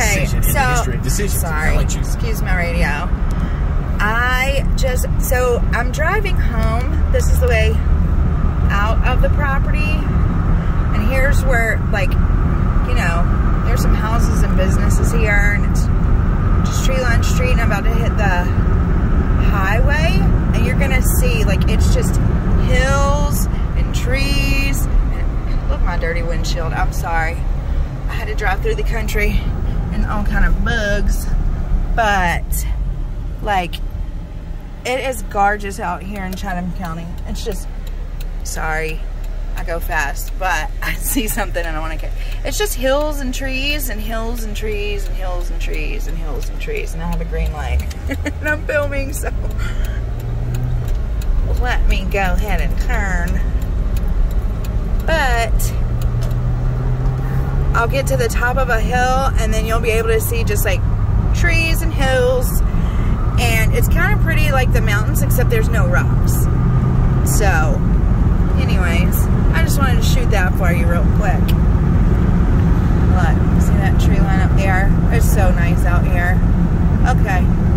Okay, decision so decisions. sorry, you- excuse my radio. I just so I'm driving home. This is the way out of the property, and here's where like you know there's some houses and businesses here, and it's just tree line street. And I'm about to hit the highway, and you're gonna see like it's just hills and trees. And look, my dirty windshield. I'm sorry. I had to drive through the country and all kind of bugs, but like it is gorgeous out here in Chatham County. It's just sorry, I go fast, but I see something and I want to get. It's just hills and trees and hills and trees and hills and trees and hills and trees, and I have a green light and I'm filming, so let me go ahead and turn. I'll get to the top of a hill and then you'll be able to see just like trees and hills and it's kind of pretty like the mountains except there's no rocks. So anyways, I just wanted to shoot that for you real quick. Look, see that tree line up there? It's so nice out here. Okay.